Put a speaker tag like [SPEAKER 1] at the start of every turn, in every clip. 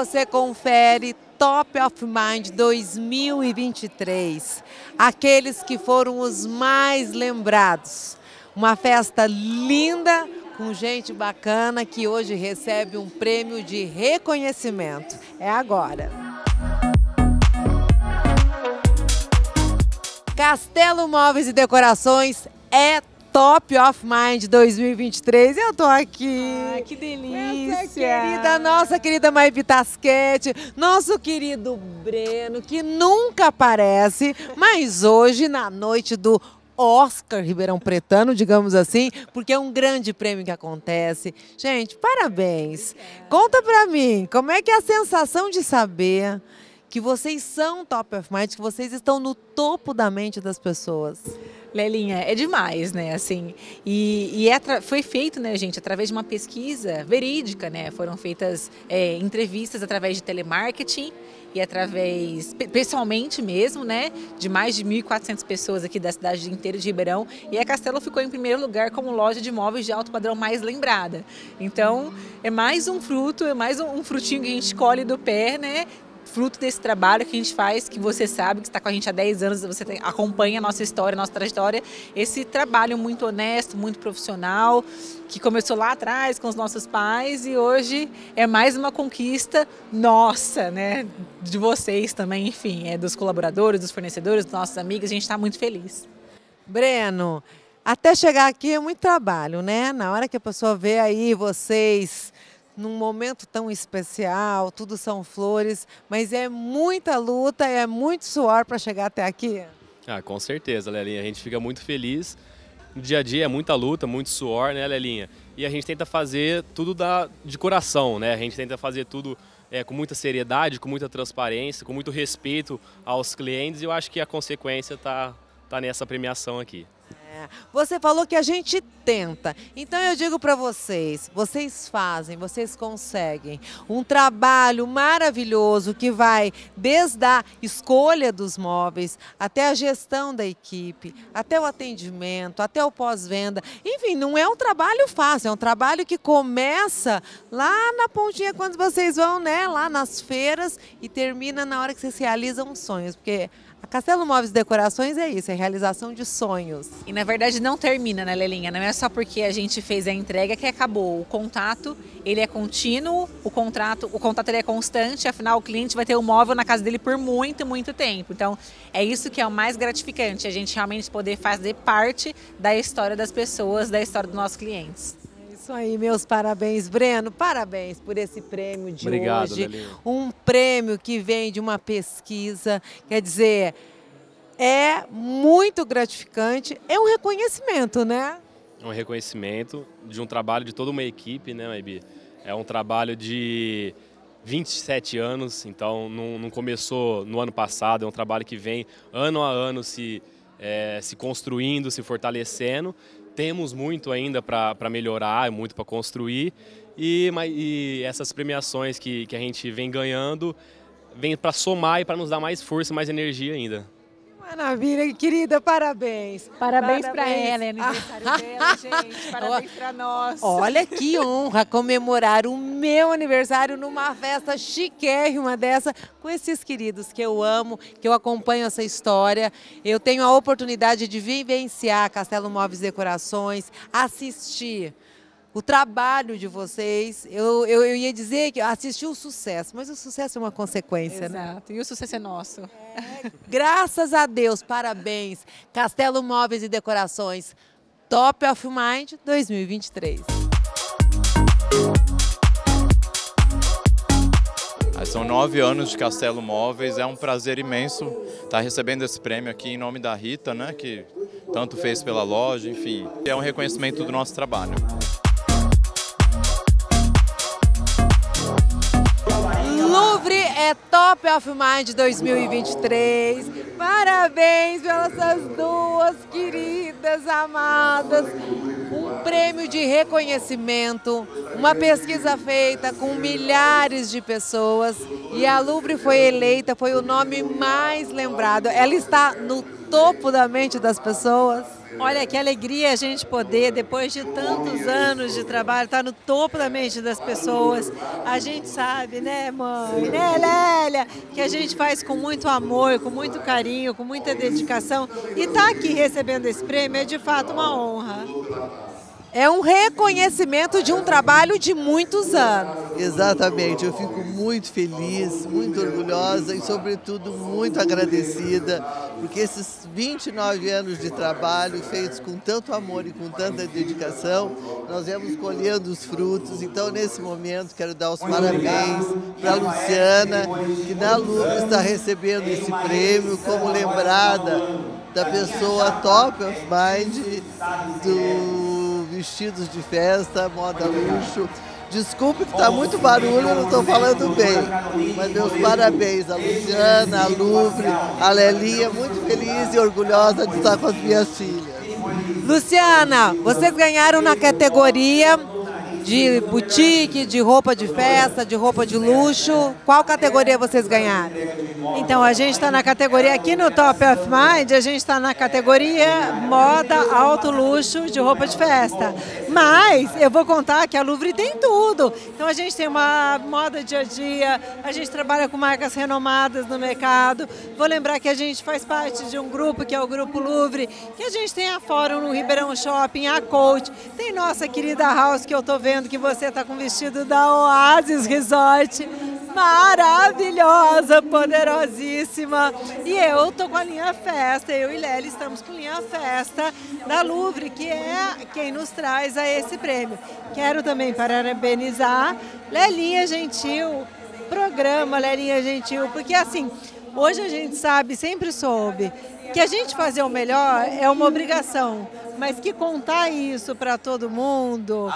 [SPEAKER 1] você confere Top of Mind 2023. Aqueles que foram os mais lembrados. Uma festa linda, com gente bacana que hoje recebe um prêmio de reconhecimento. É agora. Castelo Móveis e Decorações é Top of Mind 2023. Eu tô aqui.
[SPEAKER 2] Ai, que delícia.
[SPEAKER 1] Nossa querida, nossa querida Maibi Tasquete, nosso querido Breno, que nunca aparece, mas hoje, na noite do Oscar Ribeirão Pretano, digamos assim, porque é um grande prêmio que acontece. Gente, parabéns. Conta pra mim, como é que é a sensação de saber que vocês são top of mind, que vocês estão no topo da mente das pessoas?
[SPEAKER 2] Lelinha, é demais, né? Assim, e, e é, foi feito, né, gente, através de uma pesquisa verídica, né? Foram feitas é, entrevistas através de telemarketing e através, pessoalmente mesmo, né, de mais de 1.400 pessoas aqui da cidade inteira de Ribeirão. E a Castelo ficou em primeiro lugar como loja de móveis de alto padrão mais lembrada. Então, é mais um fruto, é mais um, um frutinho que a gente colhe do pé, né, fruto desse trabalho que a gente faz, que você sabe, que está com a gente há 10 anos, você acompanha a nossa história, a nossa trajetória, esse trabalho muito honesto, muito profissional, que começou lá atrás com os nossos pais e hoje é mais uma conquista nossa, né, de vocês também, enfim, é dos colaboradores, dos fornecedores, dos nossos amigos, a gente está muito feliz.
[SPEAKER 1] Breno, até chegar aqui é muito trabalho, né? Na hora que a pessoa vê aí vocês num momento tão especial, tudo são flores, mas é muita luta, é muito suor para chegar até aqui.
[SPEAKER 3] Ah, com certeza, Lelinha. A gente fica muito feliz. No dia a dia é muita luta, muito suor, né, Lelinha? E a gente tenta fazer tudo da, de coração, né? A gente tenta fazer tudo é, com muita seriedade, com muita transparência, com muito respeito aos clientes e eu acho que a consequência está tá nessa premiação aqui.
[SPEAKER 1] Você falou que a gente tenta. Então eu digo para vocês, vocês fazem, vocês conseguem um trabalho maravilhoso que vai desde a escolha dos móveis até a gestão da equipe, até o atendimento, até o pós-venda. Enfim, não é um trabalho fácil, é um trabalho que começa lá na pontinha quando vocês vão, né, lá nas feiras e termina na hora que vocês realizam os sonhos, porque a Castelo Móveis Decorações é isso, é realização de sonhos.
[SPEAKER 2] E na verdade não termina, né, Lelinha? Não é só porque a gente fez a entrega que acabou. O contato, ele é contínuo, o contrato, o contato ele é constante, afinal o cliente vai ter o móvel na casa dele por muito, muito tempo. Então, é isso que é o mais gratificante, a gente realmente poder fazer parte da história das pessoas, da história dos nossos clientes.
[SPEAKER 1] Isso aí, meus parabéns, Breno. Parabéns por esse prêmio de
[SPEAKER 3] Obrigado,
[SPEAKER 1] hoje.
[SPEAKER 3] Lelinho.
[SPEAKER 1] Um prêmio que vem de uma pesquisa. Quer dizer, é muito gratificante. É um reconhecimento, né?
[SPEAKER 3] É um reconhecimento de um trabalho de toda uma equipe, né, Maibi? É um trabalho de 27 anos, então não, não começou no ano passado, é um trabalho que vem ano a ano se, é, se construindo, se fortalecendo temos muito ainda para melhorar, muito para construir e, e, essas premiações que, que a gente vem ganhando vem para somar e para nos dar mais força, mais energia ainda.
[SPEAKER 1] Maravilha, querida, parabéns.
[SPEAKER 2] Parabéns, para ela, é aniversário dela, gente. Parabéns para nós.
[SPEAKER 1] Olha que honra comemorar o meu aniversário numa festa chiquérrima dessa, com esses queridos que eu amo, que eu acompanho essa história. Eu tenho a oportunidade de vivenciar Castelo Móveis Decorações, assistir o trabalho de vocês. Eu, eu, eu ia dizer que assisti o sucesso, mas o sucesso é uma consequência,
[SPEAKER 2] Exato.
[SPEAKER 1] né?
[SPEAKER 2] E o sucesso é nosso.
[SPEAKER 1] É, graças a Deus, parabéns. Castelo Móveis e Decorações, Top of Mind 2023.
[SPEAKER 4] São nove anos de Castelo Móveis, é um prazer imenso estar recebendo esse prêmio aqui em nome da Rita, né, que tanto fez pela loja, enfim, é um reconhecimento do nosso trabalho.
[SPEAKER 1] Top of Mind 2023. Parabéns pelas duas queridas, amadas. Um prêmio de reconhecimento, uma pesquisa feita com milhares de pessoas e a Louvre foi eleita, foi o nome mais lembrado. Ela está no topo da mente das pessoas.
[SPEAKER 5] Olha, que alegria a gente poder, depois de tantos anos de trabalho, estar no topo da mente das pessoas. A gente sabe, né, mãe, né, Lélia, que a gente faz com muito amor, com muito carinho, com muita dedicação. E estar tá aqui recebendo esse prêmio é de fato uma honra.
[SPEAKER 1] É um reconhecimento de um trabalho de muitos anos.
[SPEAKER 6] Exatamente, eu fico muito feliz, muito orgulhosa e, sobretudo, muito agradecida, porque esses 29 anos de trabalho feitos com tanto amor e com tanta dedicação, nós viemos colhendo os frutos. Então, nesse momento, quero dar os parabéns para a Luciana, que na Lupa está recebendo esse prêmio como lembrada da pessoa top of mind do vestidos de festa, moda luxo. Desculpe que está muito barulho, eu não estou falando bem. Mas meus parabéns a Luciana, a Louvre, a Lelinha, muito feliz e orgulhosa de estar com as minhas filhas.
[SPEAKER 1] Luciana, vocês ganharam na categoria de boutique, de roupa de festa, de roupa de luxo. Qual categoria vocês ganharam?
[SPEAKER 5] Então, a gente está na categoria aqui no Top of Mind, a gente está na categoria moda, alto luxo de roupa de festa. Mas eu vou contar que a Louvre tem tudo. Então, a gente tem uma moda dia a dia, a gente trabalha com marcas renomadas no mercado. Vou lembrar que a gente faz parte de um grupo que é o Grupo Louvre, que a gente tem a Fórum no Ribeirão Shopping, a Coach, tem nossa querida House que eu estou vendo que você está com vestido da Oasis Resort maravilhosa, poderosíssima. E eu tô com a linha Festa, eu e Lélia estamos com a linha Festa da Louvre, que é quem nos traz a esse prêmio. Quero também parabenizar Lelinha Gentil, programa Lelinha Gentil, porque assim, hoje a gente sabe, sempre soube, que a gente fazer o melhor é uma obrigação mas que contar isso para todo mundo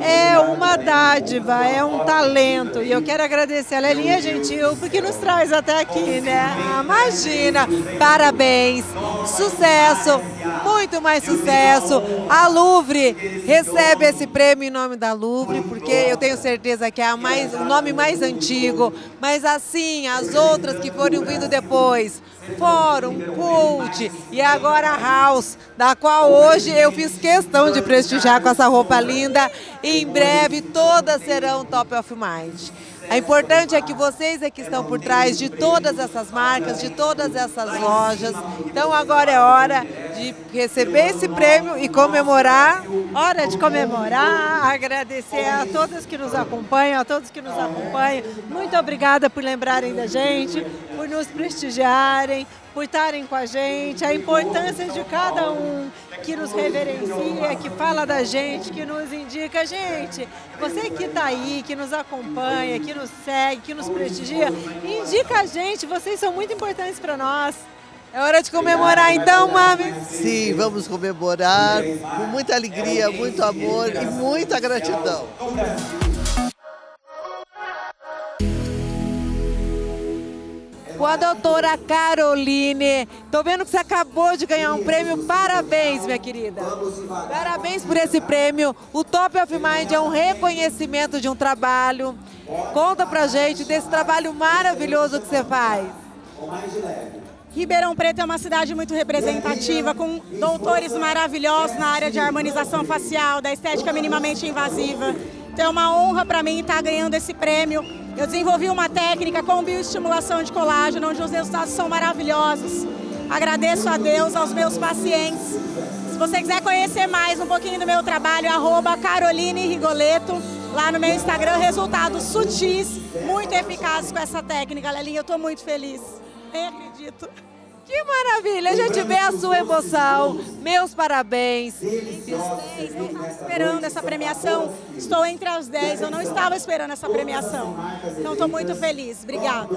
[SPEAKER 5] é uma dádiva, é um talento. E eu quero agradecer a Lelinha Gentil, porque nos traz até aqui, né?
[SPEAKER 1] Imagina! Parabéns, sucesso, muito mais sucesso. A Louvre recebe esse prêmio em nome da Louvre, porque eu tenho certeza que é mais, o nome mais antigo, mas assim, as outras que foram vindo depois, Fórum, Cult e agora House, da qual hoje eu fiz questão de prestigiar com essa roupa linda. E em breve todas serão Top of Mind. É importante é que vocês é que estão por trás de todas essas marcas, de todas essas lojas. Então agora é hora de receber esse prêmio e comemorar.
[SPEAKER 5] Hora de comemorar, agradecer a todas que nos acompanham, a todos que nos acompanham. Muito obrigada por lembrarem da gente, por nos prestigiarem, por estarem com a gente, a importância de cada um que nos reverencia, que fala da gente, que nos indica. Gente, você que está aí, que nos acompanha, que nos segue, que nos prestigia, indica a gente, vocês são muito importantes para nós.
[SPEAKER 1] É hora de comemorar então, Mami?
[SPEAKER 6] Sim, vamos comemorar com muita alegria, muito amor e muita gratidão.
[SPEAKER 1] Com a doutora Caroline. Tô vendo que você acabou de ganhar um prêmio. Parabéns, minha querida. Parabéns por esse prêmio. O Top of Mind é um reconhecimento de um trabalho. Conta pra gente desse trabalho maravilhoso que você faz.
[SPEAKER 7] Ribeirão Preto é uma cidade muito representativa, com doutores maravilhosos na área de harmonização facial, da estética minimamente invasiva. Então é uma honra para mim estar ganhando esse prêmio eu desenvolvi uma técnica com bioestimulação de colágeno, onde os resultados são maravilhosos. Agradeço a Deus, aos meus pacientes. Se você quiser conhecer mais um pouquinho do meu trabalho, arroba Caroline Rigoleto, lá no meu Instagram, resultados sutis, muito eficazes com essa técnica, Lelinha. Eu estou muito feliz. Nem acredito.
[SPEAKER 1] Que maravilha! A gente vê a sua emoção. Meus parabéns.
[SPEAKER 7] Eu estava esperando essa premiação. Estou entre as 10. Eu não estava esperando essa premiação. Então estou muito feliz. Obrigada.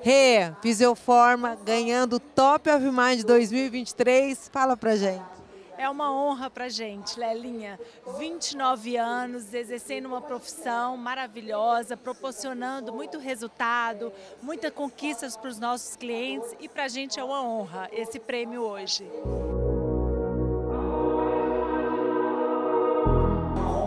[SPEAKER 1] Rê, Fisioforma ganhando Top of Mind 2023. Fala pra gente.
[SPEAKER 8] É uma honra para gente, Lelinha. 29 anos, exercendo uma profissão maravilhosa, proporcionando muito resultado, muitas conquistas para os nossos clientes e para a gente é uma honra esse prêmio hoje.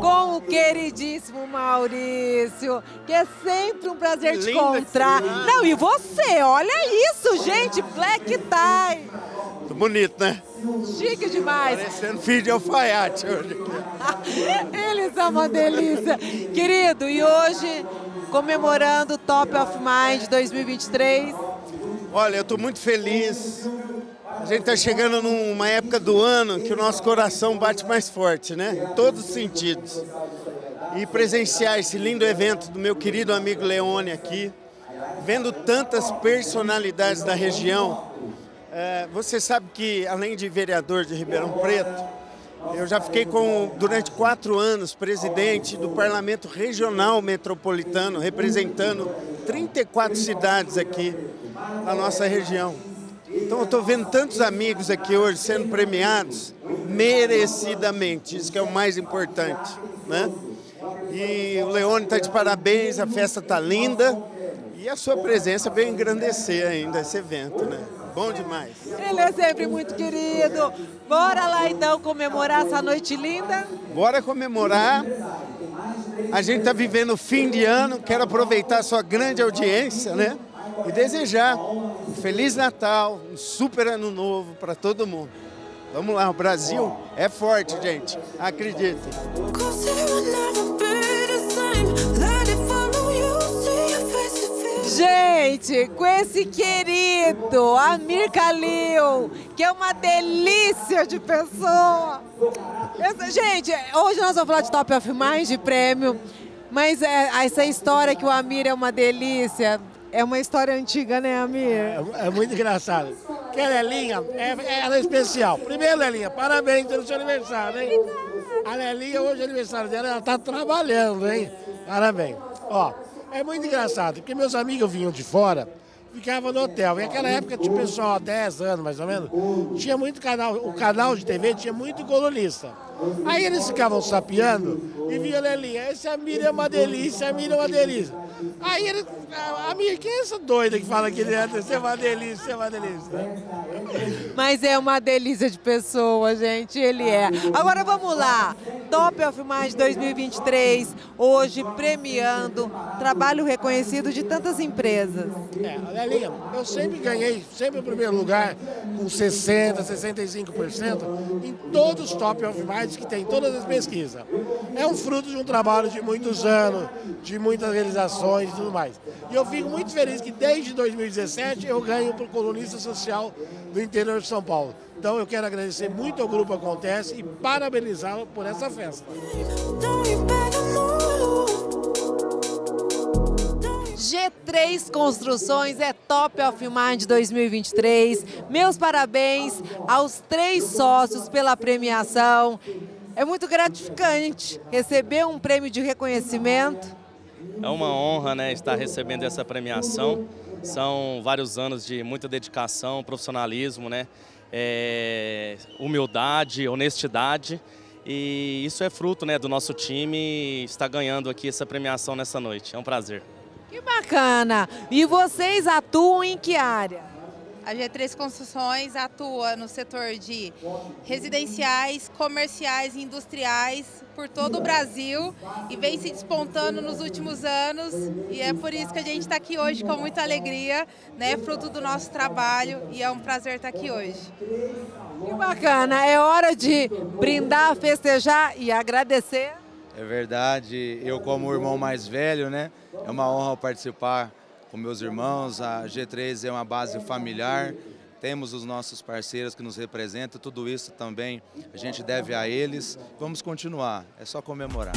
[SPEAKER 1] Com o queridíssimo Maurício, que é sempre um prazer te
[SPEAKER 9] Linda
[SPEAKER 1] encontrar.
[SPEAKER 9] é.
[SPEAKER 1] Não, e você, olha isso, gente, black tie.
[SPEAKER 9] Bonito, né?
[SPEAKER 1] Chique demais.
[SPEAKER 9] Parecendo filho de alfaiate hoje.
[SPEAKER 1] Eles são uma delícia. Querido, e hoje, comemorando o Top of Mind 2023.
[SPEAKER 9] Olha, eu estou muito feliz. A gente está chegando numa época do ano que o nosso coração bate mais forte, né? Em todos os sentidos. E presenciar esse lindo evento do meu querido amigo Leone aqui, vendo tantas personalidades da região. É, você sabe que, além de vereador de Ribeirão Preto, eu já fiquei com, durante quatro anos presidente do Parlamento Regional Metropolitano, representando 34 cidades aqui na nossa região. Então eu estou vendo tantos amigos aqui hoje sendo premiados merecidamente, isso que é o mais importante, né? E o Leone está de parabéns, a festa está linda e a sua presença veio engrandecer ainda esse evento, né? Bom demais.
[SPEAKER 1] Ele é sempre muito querido. Bora lá então comemorar essa noite linda?
[SPEAKER 9] Bora comemorar. A gente está vivendo o fim de ano, quero aproveitar a sua grande audiência, né? E desejar um Feliz Natal, um super ano novo para todo mundo. Vamos lá, o Brasil é forte, gente. Acreditem.
[SPEAKER 1] Gente, com esse querido Amir Khalil, que é uma delícia de pessoa. Essa- gente, hoje nós vamos falar de Top of Mind, de prêmio, mas é, essa história que o Amir é uma delícia, é uma história antiga, né, Amir?
[SPEAKER 10] É, é muito engraçado. Que a Lelinha, é, ela é especial. Primeiro, Lelinha, parabéns pelo seu aniversário, hein? A Lelinha, hoje é aniversário dela, ela tá trabalhando, hein? Parabéns. Ó, é muito engraçado, porque meus amigos vinham de fora, ficavam no hotel. E naquela época tinha pessoal, há 10 anos mais ou menos, tinha muito canal, o canal de TV tinha muito colunista. Aí eles ficavam sapeando e via a Lelinha, esse Amir é uma delícia, Amir é uma delícia. Aí ele, a Amir, quem é essa doida que fala que ele é, você é uma delícia, você é uma delícia?
[SPEAKER 1] Mas é uma delícia de pessoa, gente, ele é. Agora vamos lá, Top of Mind 2023, hoje premiando trabalho reconhecido de tantas empresas.
[SPEAKER 10] É, Lelinha, eu sempre ganhei, sempre em primeiro lugar, com 60%, 65%, em todos os top of minds que tem, em todas as pesquisas. É um fruto de um trabalho de muitos anos, de muitas realizações e tudo mais. E eu fico muito feliz que desde 2017 eu ganho para o colunista social do interior de São Paulo. Então eu quero agradecer muito ao Grupo Acontece e parabenizá-lo por essa festa.
[SPEAKER 1] G3 Construções é Top of Mind 2023. Meus parabéns aos três sócios pela premiação. É muito gratificante receber um prêmio de reconhecimento.
[SPEAKER 11] É uma honra né, estar recebendo essa premiação. São vários anos de muita dedicação, profissionalismo, né, é, humildade, honestidade. E isso é fruto né, do nosso time estar ganhando aqui essa premiação nessa noite. É um prazer.
[SPEAKER 1] Que bacana! E vocês atuam em que área?
[SPEAKER 12] A G3 Construções atua no setor de residenciais, comerciais e industriais por todo o Brasil e vem se despontando nos últimos anos e é por isso que a gente está aqui hoje com muita alegria, né, fruto do nosso trabalho e é um prazer estar aqui hoje.
[SPEAKER 1] Que bacana! É hora de brindar, festejar e agradecer.
[SPEAKER 13] É verdade, eu como irmão mais velho, né? É uma honra participar com meus irmãos. A G3 é uma base familiar. Temos os nossos parceiros que nos representam, tudo isso também a gente deve a eles. Vamos continuar, é só comemorar.